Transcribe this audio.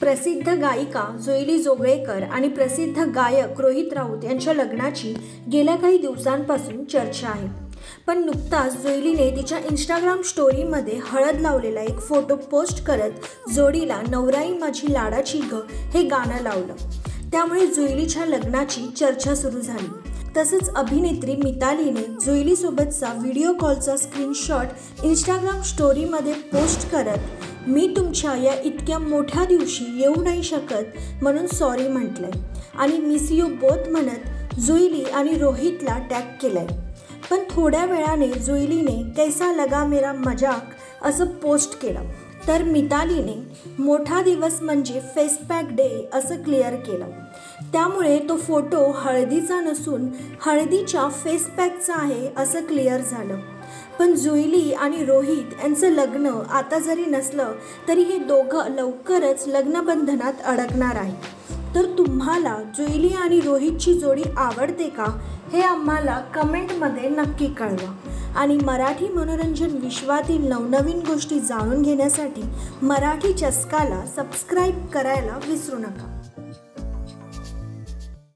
प्रसिद्ध गायिका जुईली जोगळेकर आणि प्रसिद्ध गायक रोहित राऊत यांच्या लग्नाची गेल्या काही दिवसांपासून चर्चा आहे. पण नुकताच जुईलीने तिच्या इंस्टाग्राम स्टोरीमध्ये हळद लावलेला एक फोटो पोस्ट करत जोडीला नवराई माझी लाडाची ग हे गाणं लावलं. त्यामुळे जुईलीच्या लग्नाची चर्चा सुरू झाली. तसंच अभिनेत्री मितालीने जुईलीसोबतचा व्हिडिओ कॉलचा स्क्रीनशॉट इंस्टाग्राम स्टोरीमध्ये पोस्ट करत मी तुमच्या या इतक्या मोठ्या दिवशी येऊ नाही शकत म्हणून सॉरी म्हटलंय. आणि मिस यू बोथ म्हणत जुईली आणि रोहितला टॅग केलंय. पण थोड्या वेळाने जुईलीने कैसा लगा मेरा मजाक असं पोस्ट केलं. तर मितालीने मोठा दिवस म्हणजे फेसपॅक डे असं क्लिअर केलं. त्यामुळे तो फोटो हळदीचा नसून हळदीच्या फेसपॅकचा आहे असं क्लिअर झालं. पण जुईली आणि रोहित यांचं लग्न आता जरी नसलं तरी हे दोघं लवकरच लग्नबंधनात अडकणार आहे. तर तुम्हाला जुईली आणि रोहितची जोडी आवडते का? हे आम्हाला कमेंटमध्ये नक्की कळवा. आणि मराठी मनोरंजन विश्वातील नवनवीन गोष्टी जाणून घेण्यासाठी मराठी चस्काला सबस्क्राईब करायला विसरू नका.